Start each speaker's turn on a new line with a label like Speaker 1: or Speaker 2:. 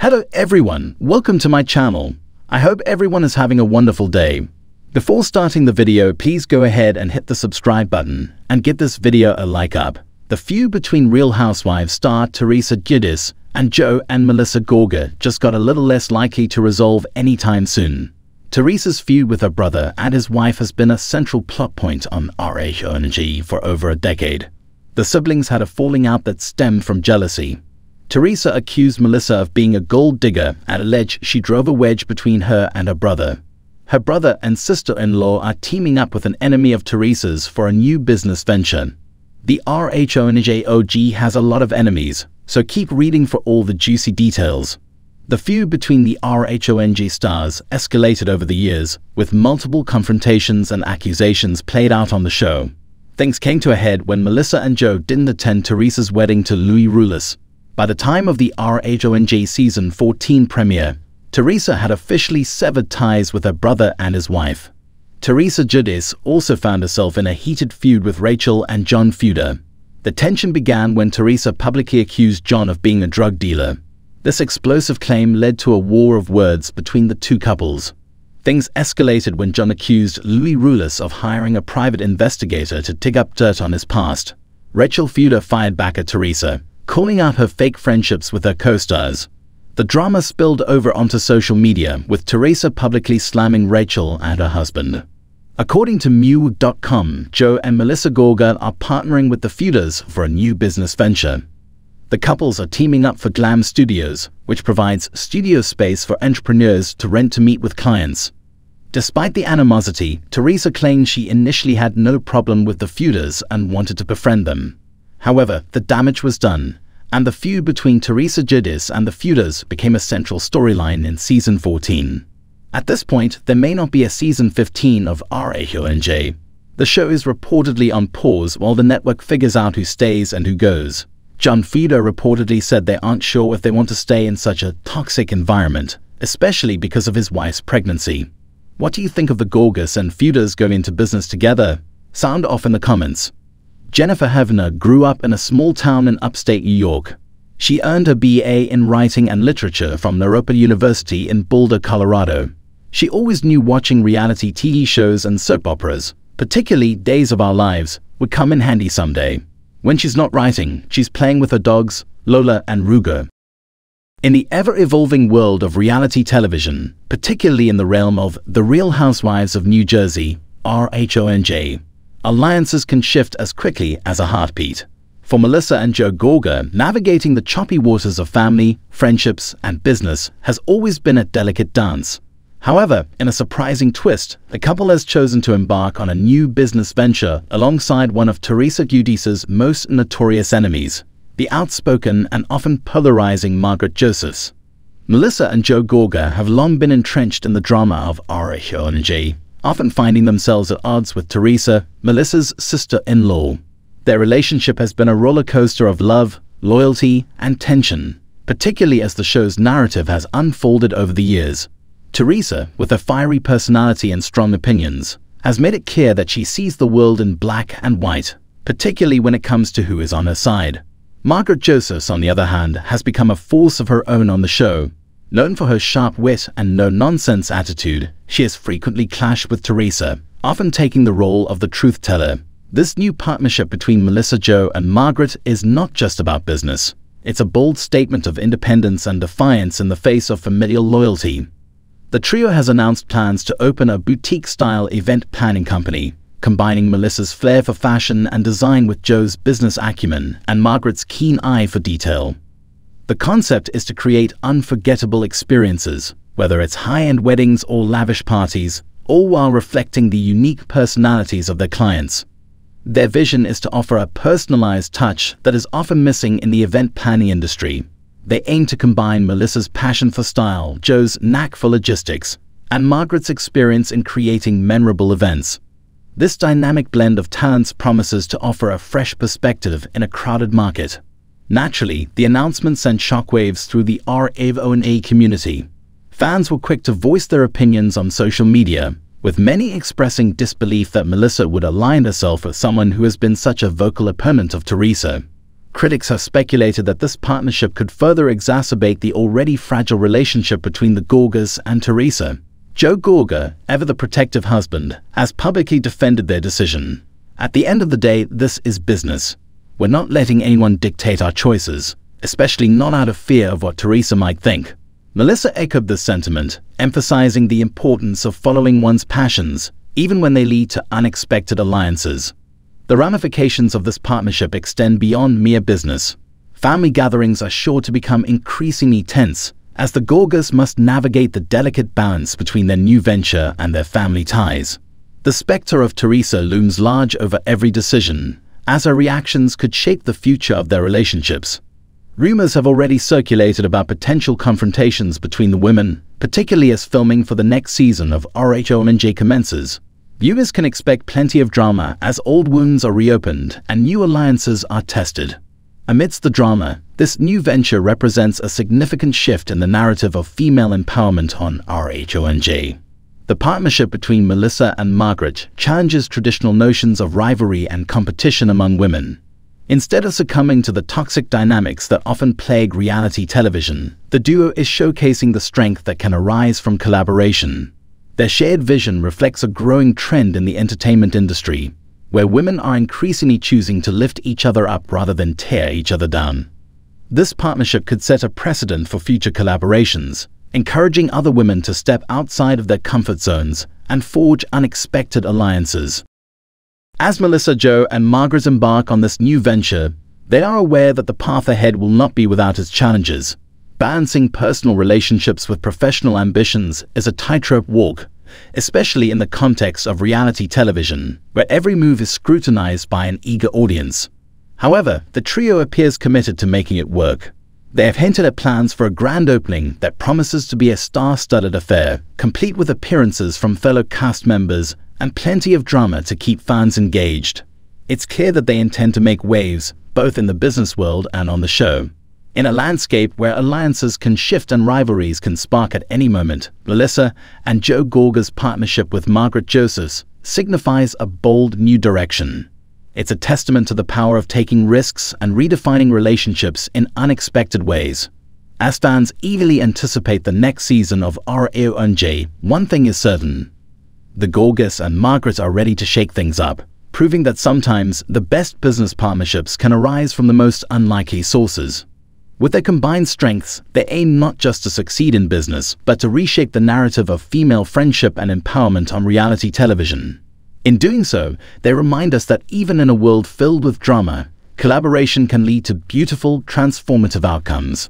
Speaker 1: Hello everyone, welcome to my channel. I hope everyone is having a wonderful day. Before starting the video, please go ahead and hit the subscribe button and give this video a like up. The feud between Real Housewives star Teresa Giudice and Joe and Melissa Gorga just got a little less likely to resolve anytime soon. Teresa's feud with her brother and his wife has been a central plot point on RHONJ for over a decade. The siblings had a falling out that stemmed from jealousy. Teresa accused Melissa of being a gold digger and alleged she drove a wedge between her and her brother. Her brother and sister-in-law are teaming up with an enemy of Teresa's for a new business venture. The RHONJOG has a lot of enemies, so keep reading for all the juicy details. The feud between the RHONJ stars escalated over the years, with multiple confrontations and accusations played out on the show. Things came to a head when Melissa and Joe didn't attend Teresa's wedding to Luis Ruelas. By the time of the RHONJ season 14 premiere, Teresa had officially severed ties with her brother and his wife. Teresa Giudice also found herself in a heated feud with Rachel and John Fuda. The tension began when Teresa publicly accused John of being a drug dealer. This explosive claim led to a war of words between the two couples. Things escalated when John accused Luis Ruelas of hiring a private investigator to dig up dirt on his past. Rachel Fuda fired back at Teresa, calling out her fake friendships with her co-stars. The drama spilled over onto social media, with Teresa publicly slamming Rachel and her husband. According to Mew.com, Joe and Melissa Gorga are partnering with the Fudas for a new business venture. The couples are teaming up for Glam Studios, which provides studio space for entrepreneurs to rent to meet with clients. Despite the animosity, Teresa claimed she initially had no problem with the Fudas and wanted to befriend them. However, the damage was done, and the feud between Teresa Giudice and the Fudas became a central storyline in season 14. At this point, there may not be a season 15 of RHONJ. The show is reportedly on pause while the network figures out who stays and who goes. John Fuda reportedly said they aren't sure if they want to stay in such a toxic environment, especially because of his wife's pregnancy. What do you think of the Gorgas and Fudas going into business together? Sound off in the comments. Jennifer Hevner grew up in a small town in upstate New York. She earned her BA in Writing and Literature from Naropa University in Boulder, Colorado. She always knew watching reality TV shows and soap operas, particularly Days of Our Lives, would come in handy someday. When she's not writing, she's playing with her dogs, Lola and Ruger. In the ever-evolving world of reality television, particularly in the realm of The Real Housewives of New Jersey, RHONJ, alliances can shift as quickly as a heartbeat. For Melissa and Joe Gorga, navigating the choppy waters of family, friendships, and business has always been a delicate dance. However, in a surprising twist, the couple has chosen to embark on a new business venture alongside one of Teresa Giudice's most notorious enemies, the outspoken and often polarizing Margaret Josephs. Melissa and Joe Gorga have long been entrenched in the drama of RHONJ, often finding themselves at odds with Teresa, Melissa's sister-in-law. Their relationship has been a roller coaster of love, loyalty, and tension, particularly as the show's narrative has unfolded over the years. Teresa, with her fiery personality and strong opinions, has made it clear that she sees the world in black and white, particularly when it comes to who is on her side. Margaret Josephs, on the other hand, has become a force of her own on the show. Known for her sharp wit and no-nonsense attitude, she has frequently clashed with Teresa, often taking the role of the truth teller. This new partnership between Melissa Joe and Margaret is not just about business. It's a bold statement of independence and defiance in the face of familial loyalty. The trio has announced plans to open a boutique-style event planning company, combining Melissa's flair for fashion and design with Joe's business acumen and Margaret's keen eye for detail. The concept is to create unforgettable experiences, whether it's high-end weddings or lavish parties, all while reflecting the unique personalities of their clients. Their vision is to offer a personalized touch that is often missing in the event planning industry. They aim to combine Melissa's passion for style, Joe's knack for logistics, and Margaret's experience in creating memorable events. This dynamic blend of talents promises to offer a fresh perspective in a crowded market. Naturally, the announcement sent shockwaves through the RHONJ community. Fans were quick to voice their opinions on social media, with many expressing disbelief that Melissa would align herself with someone who has been such a vocal opponent of Teresa. critics have speculated that this partnership could further exacerbate the already fragile relationship between the Gorgas and Teresa. Joe Gorga, ever the protective husband, has publicly defended their decision. At the end of the day, this is business. We're not letting anyone dictate our choices, especially not out of fear of what Teresa might think. Melissa echoed this sentiment, emphasizing the importance of following one's passions, even when they lead to unexpected alliances. The ramifications of this partnership extend beyond mere business. Family gatherings are sure to become increasingly tense, as the Gorgas must navigate the delicate balance between their new venture and their family ties. The specter of Teresa looms large over every decision, as her reactions could shape the future of their relationships. Rumors have already circulated about potential confrontations between the women, particularly as filming for the next season of RHONJ commences. Viewers can expect plenty of drama as old wounds are reopened and new alliances are tested. Amidst the drama, this new venture represents a significant shift in the narrative of female empowerment on RHONJ. The partnership between Melissa and Margaret challenges traditional notions of rivalry and competition among women. Instead of succumbing to the toxic dynamics that often plague reality television, the duo is showcasing the strength that can arise from collaboration. Their shared vision reflects a growing trend in the entertainment industry, where women are increasingly choosing to lift each other up rather than tear each other down. This partnership could set a precedent for future collaborations, encouraging other women to step outside of their comfort zones and forge unexpected alliances. As Melissa Joe and Margaret embark on this new venture, they are aware that the path ahead will not be without its challenges. Balancing personal relationships with professional ambitions is a tightrope walk, especially in the context of reality television, where every move is scrutinized by an eager audience. However, the trio appears committed to making it work. They have hinted at plans for a grand opening that promises to be a star-studded affair, complete with appearances from fellow cast members and plenty of drama to keep fans engaged. It's clear that they intend to make waves, both in the business world and on the show. In a landscape where alliances can shift and rivalries can spark at any moment, Melissa and Joe Gorga's partnership with Margaret Josephs signifies a bold new direction. It's a testament to the power of taking risks and redefining relationships in unexpected ways. As fans eagerly anticipate the next season of RHONJ, one thing is certain. The Gorgas and Margaret are ready to shake things up, proving that sometimes the best business partnerships can arise from the most unlikely sources. With their combined strengths, they aim not just to succeed in business, but to reshape the narrative of female friendship and empowerment on reality television. In doing so, they remind us that even in a world filled with drama, collaboration can lead to beautiful, transformative outcomes.